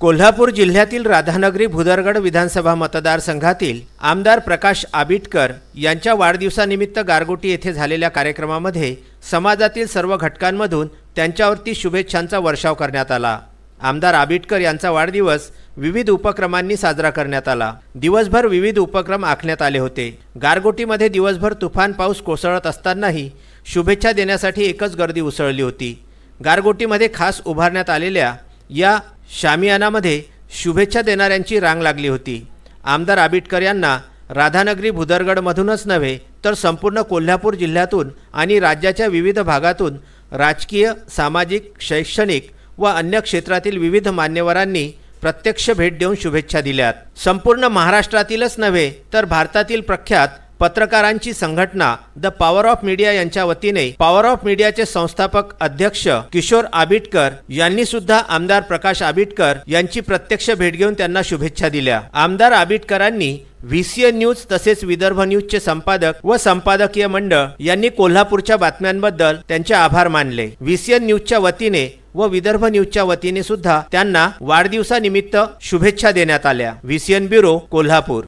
कोल्हापूर जिल्ह्यातील राधानगरी भुदरगड विधानसभा मतदारसंघातील आमदार प्रकाश आबिटकर यांच्या वाढदिवसानिमित्त गारगोटी येथे झालेल्या कार्यक्रमामध्ये समाजातील सर्व घटकांमधून त्यांच्यावरती शुभेच्छांचा वर्षाव करण्यात आला. आमदार आबिटकर यांचा वाढदिवस विविध उपक्रमांनी साजरा करण्यात आला. दिवसभर विविध उपक्रम आखण्यात आले होते. गारगोटीमध्ये दिवसभर तुफान पाऊस कोसळत असतानाही शुभेच्छा देण्यासाठी एकच गर्दी उसळली होती. गारगोटीमध्ये खास उभारण्यात आलेल्या या शामियानामध्ये शुभेच्छा देणाऱ्यांची रांग लागली होती. आमदार आबिटकर यांना राधानगरी भुदरगडमधूनच नव्हे तर संपूर्ण कोल्हापूर जिल्ह्यातून आणि राज्याच्या विविध भागातून राजकीय सामाजिक शैक्षणिक व अन्य क्षेत्रातील विविध मान्यवरांनी प्रत्यक्ष भेट देऊन शुभेच्छा दिल्यात. संपूर्ण महाराष्ट्रातीलच नव्हे तर भारतातील प्रख्यात पत्रकारांची संघटना द पॉवर ऑफ मीडिया यांच्या वतीने पॉवर ऑफ मीडियाचे संस्थापक अध्यक्ष किशोर आबिटकर यांनी सुद्धा आमदार प्रकाश आबिटकर यांची प्रत्यक्ष भेट घेऊन त्यांना शुभेच्छा दिल्या. आमदार आबिटकरांनी व्हीसीएन न्यूज तसेच विदर्भ न्यूजचे संपादक व संपादकीय मंडळ यांनी कोल्हापूरच्या बातम्यांबद्दल त्यांचे आभार मानले. व्हीसीएन न्यूजच्या वतीने व विदर्भ न्यूजच्या वतीने सुद्धा त्यांना वाढदिवसानिमित्त शुभेच्छा देण्यात आल्या. VCN bureau Kolhapur.